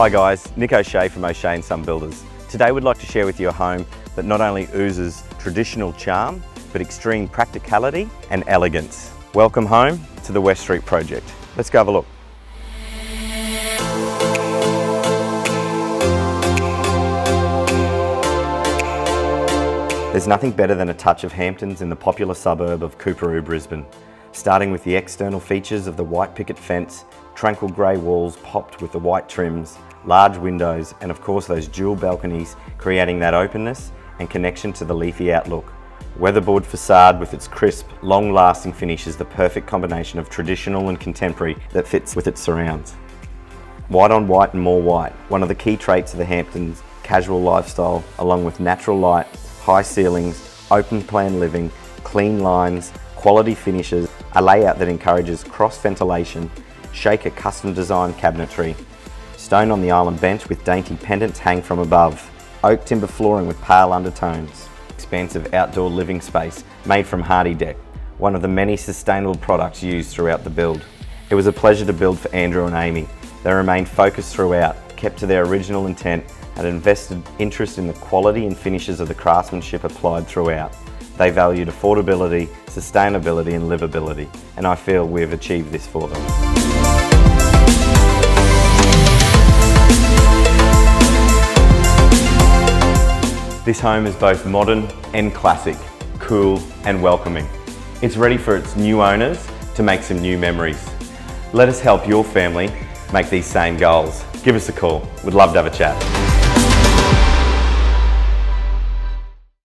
Hi guys, Nick O'Shea from O'Shea and Son Builders. Today we'd like to share with you a home that not only oozes traditional charm, but extreme practicality and elegance. Welcome home to the West Street project. Let's go have a look. There's nothing better than a touch of Hamptons in the popular suburb of Coorparoo, Brisbane. Starting with the external features of the white picket fence, tranquil grey walls popped with the white trims, large windows, and of course those dual balconies creating that openness and connection to the leafy outlook. Weatherboard facade with its crisp, long-lasting finish is the perfect combination of traditional and contemporary that fits with its surrounds. White on white and more white, one of the key traits of the Hamptons casual lifestyle, along with natural light, high ceilings, open plan living, clean lines, quality finishes, a layout that encourages cross ventilation, Shaker custom designed cabinetry, stone on the island bench with dainty pendants hang from above, oak timber flooring with pale undertones, expansive outdoor living space made from HardieDeck, one of the many sustainable products used throughout the build. It was a pleasure to build for Andrew and Amy. They remained focused throughout, kept to their original intent and invested interest in the quality and finishes of the craftsmanship applied throughout. They valued affordability, sustainability and livability, and I feel we have achieved this for them. This home is both modern and classic, cool and welcoming. It's ready for its new owners to make some new memories. Let us help your family make these same goals. Give us a call. We'd love to have a chat.